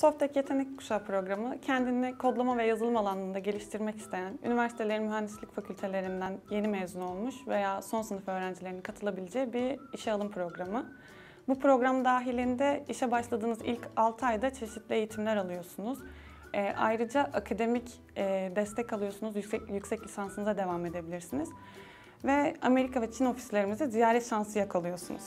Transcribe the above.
Softek Yetenek Kuşağı programı kendini kodlama ve yazılım alanında geliştirmek isteyen, üniversitelerin mühendislik fakültelerinden yeni mezun olmuş veya son sınıf öğrencilerinin katılabileceği bir işe alım programı. Bu program dahilinde işe başladığınız ilk 6 ayda çeşitli eğitimler alıyorsunuz. E, ayrıca akademik e, destek alıyorsunuz, yüksek, yüksek lisansınıza devam edebilirsiniz. Ve Amerika ve Çin ofislerimizi ziyaret şansı yakalıyorsunuz.